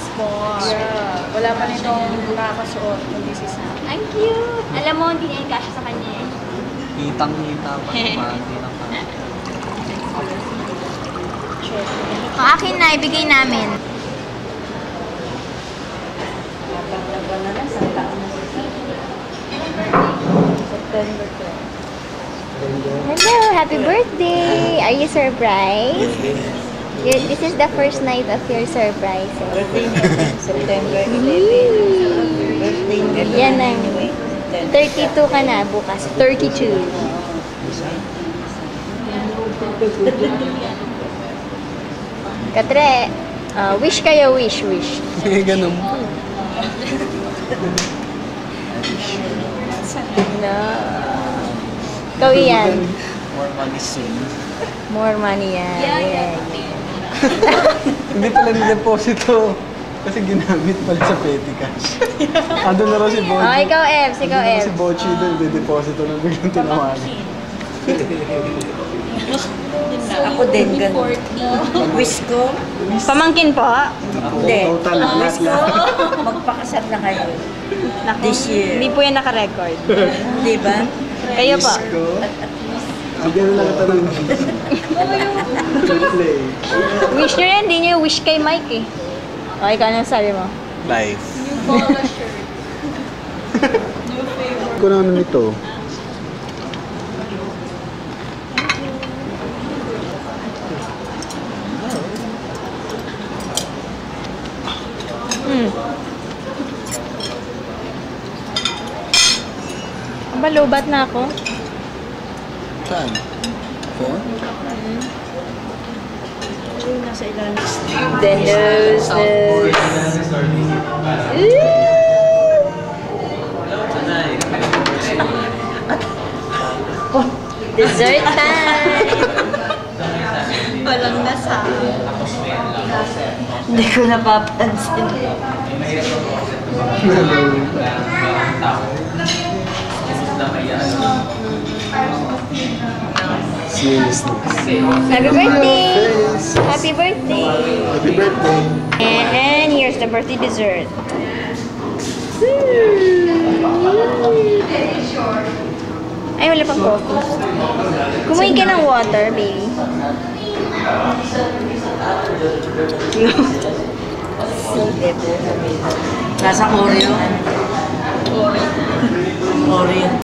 sports. Yeah. Wala pa nitong nakakasuot, kundi si Sam. Ang cute! Alam mo, hindi niya kasya sa kanya eh. Kitang-kita pa naman, hindi lang pa. Ang akin na, ibigay namin. Hello, happy birthday! Are you surprised? This is the first night of your surprise. eh. Birthday niya, September 11. Birthday niya. Yan ang Anyway, 32 ka na bukas. 32. Katre, ah, wish kayo, wish, wish. Eh, ganun. No. Ikaw yan. More money soon. More money yan. Yeah. Hindi pala ni-deposito. Kasi ginamit pala sa petty cash. Ando na raw si Bochi. Oh, ikaw, Evs. Ikaw, Ando na Evs. si Bochi doon, di-deposito na biglang tinawagan. Ako din, ganun. Wish ko, Pamangkin po. Hindi. Total, lahat wish ko, magpakasal na kayo. Naku, This year. Hindi po yan naka-record. Di ba? Kayo po. Wish ko. Bigyan na lang kita ng. Wish nyo yan, hindi nyo wish kay Mike eh. O, ikaw anong sabi mo? Life. ko na ano nito. Hmm. Aba, lubat na ako. Saan? Nasa ilalim. The noses. Dessert time! Walang nasa. Hindi ko napapansin. Seriousness. Happy birthday! Happy birthday! Happy birthday. And here's the birthday dessert. Ay, wala pang coffee. Kumuhin ka ng water, baby. Nasa Oreo.